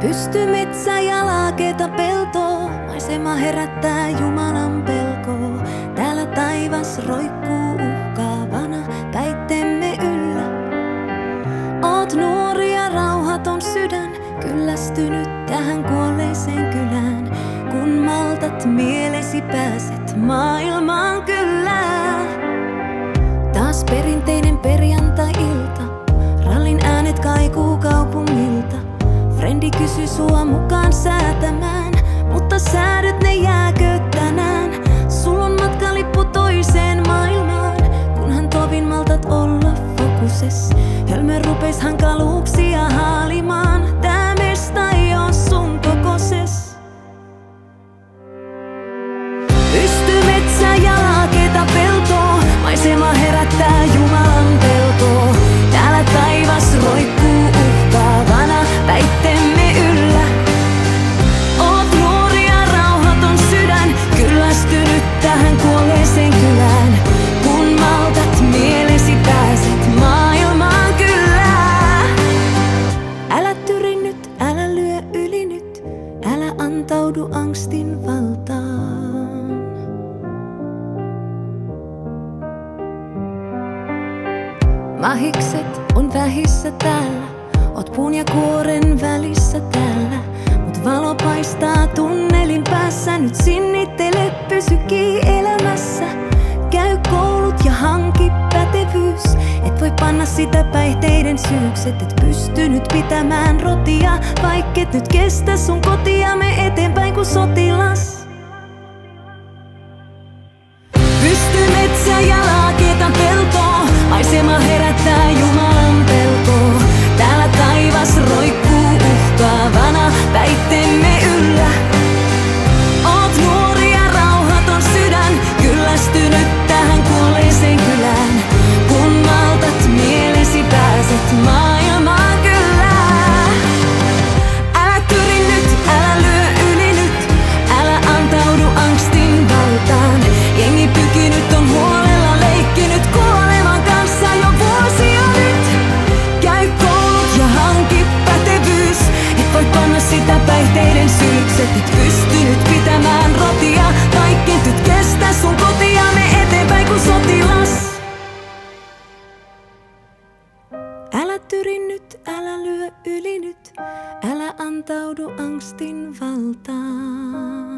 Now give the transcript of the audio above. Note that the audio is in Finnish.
Pysty metsä ja laaketa peltoa, maisema herättää Jumalan pelkoa. Täällä taivas roikkuu uhkaavana päittemme yllä. Oot nuori ja rauhaton sydän, kyllästynyt tähän kuolleeseen kylään. Kun maltat mielesi pääset maailmaan kyllä. Taas perinteinen perjantai-ilta, rallin äänet kaikuu kaupungilta. Frendi kysy sua mukaan säätämään, mutta säädöt ne jääkö tänään? Sul on matkalippu toiseen maailmaan, kunhan tovin maltat olla fokuses. Hölmö rupes hankaluuksia haalimaan, tää mesta ei oo sun kokoses. Pysty metsä ja peltoa, maisema angstin valtaan. Mahikset on vähissä täällä, oot puun ja kuoren välissä täällä. Panna sitä päihteiden syyksi, et pystynyt pitämään rotia, vaikket nyt kestä sun kotia, me eteenpäin kuin sotilas. Panna sitä päihteiden syyksi, et pystynyt pitämään rotia. Kaikki nyt kestä sun kotia, me eteenpäin kuin sotilas. Älä tyri nyt, älä lyö yli nyt, älä antaudu angstin valtaan.